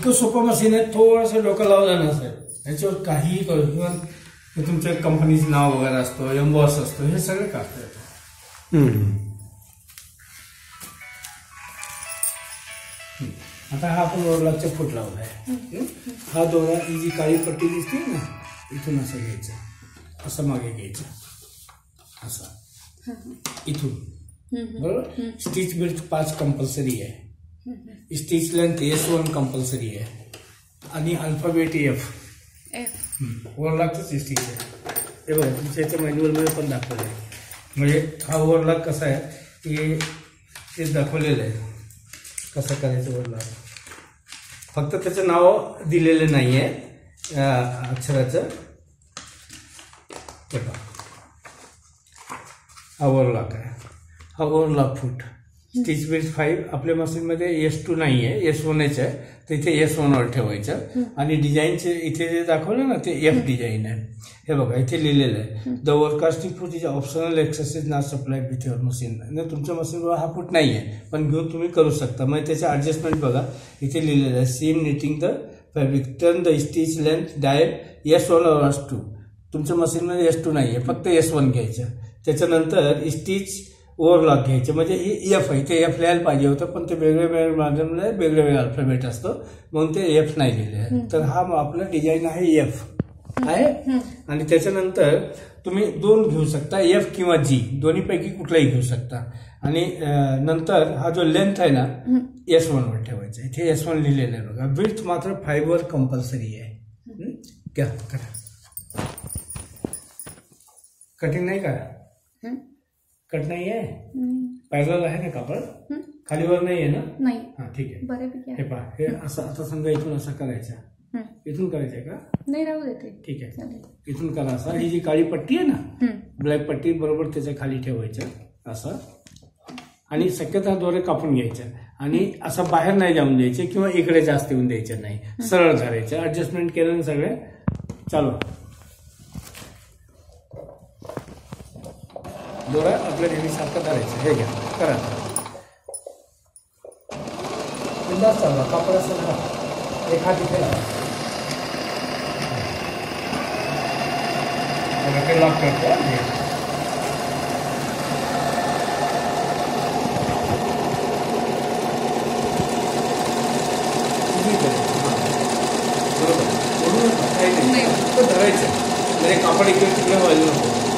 इतकं सोपं मशीन आहे थोडंसं डोकं लावलं ना सर याच्यावर काहीही करू. इव्हन तुमच्या कंपनीचं नाव वगैरे असतो एम्बॉस असतो हे सगळं काढता येतं. हम्म. आता हा आपण ओरलाचा फूट लावला आहे हा दोरा ही जी काळी पट्टी दिसते ना इथून असं घ्यायचं. असं मागे घ्यायचं. असं. इथून. बरोबर? स्टिच बेल्ट पाच कंपल्सरी आहे. Stitch length S one compulsory आहे. आणि अल्फाबेट एफ एफ ओव्हरलॉकच स्टिच आहे. हे बघा तुमच्या याच्या मॅन्युअलमध्ये पण दाखवलं आहे म्हणजे हा ओव्हरलॉक कसा आहे की ते दाखवलेलं आहे. कसं करायचं ओव्हरलॉक फक्त त्याचं नाव दिलेलं नाही आहे अक्षराचं. हे पहा. हा ओव्हरलॉक आहे. हा overlock foot stitch base five आपल्या मशीनमध्ये एस टू नाही आहे एस वनच आहे. तर इथे एस वनवर ठेवायचं. आणि डिझाईनचे इथे जे दाखवलं ना ते एफ डिझाईन आहे. हे बघा इथे लिहिलेलं आहे. The overcasting foot is optional accessory not supply with your machine आणि तुमच्या मशीनवर हा फूट नाही आहे पण घेऊन तुम्ही करू शकता. मग त्याचे ॲडजस्टमेंट बघा. इथे लिहिलेलं आहे same knitting the fabric turn the stitch length direct S one और एस टू तुमच्या मशीनमध्ये एस टू नाही आहे फक्त एस वन घ्यायचं. त्याच्यानंतर स्टिच ओव्हरलॉक घ्यायचे. म्हणजे ही एफ आहे. ते एफ लिहायला पाहिजे होतं पण ते वेगळे वेगळे माध्यमला वेगळे वेगळे अल्फाबेट असतो. म्हणून ते एफ नाही लिहिले तर हा आपला डिझाईन आहे एफ आहे? आणि त्याच्यानंतर तुम्ही दोन घेऊ शकता एफ किंवा जी दोन्हीपैकी कुठलाही घेऊ शकता. आणि नंतर हा जो लेंथ आहे ना एस वर ठेवायचा. इथे एस वन लिहिलेलं आहे बघा. विथ मात्र फायबर कंपल्सरी आहे. कटिंग नाही करा. कट नाही आहे? पॅरल आहे ना कापड? खालीवर नाही आहे ना? नाही. हा ठीक आहे. बऱ्यापैकी हे आहे. पहा हे असं आता समजा इथून असं करायचं. इथून करायचंय का? नाही राहू देते. ठीक आहे. इथून करा असं. ही जी काळी पट्टी आहे ना. ब्लॅक पट्टी बरोबर त्याच्याखाली ठेवायचं असं. आणि शक्यता दोरे कापून घ्यायचं. आणि असं बाहेर नाही जाऊन द्यायचे किंवा इकडे जास्त येऊन द्यायचे नाही. सरळ धरायचं. ऍडजस्टमेंट केलं ना सगळे चालू. दोरा आपल्या नेहमीसारखं धरायचं. हे घ्या. करा. बिंदास चालवा. कापड असं धरा एक हात इथे लावा लॉक करतो. बरोबर. फक्त धरायचं. म्हणजे कापड इकडे तिकडे व्हायला नको.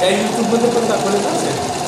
त्या युट्यूबमध्ये पण दाखवलं का असेल?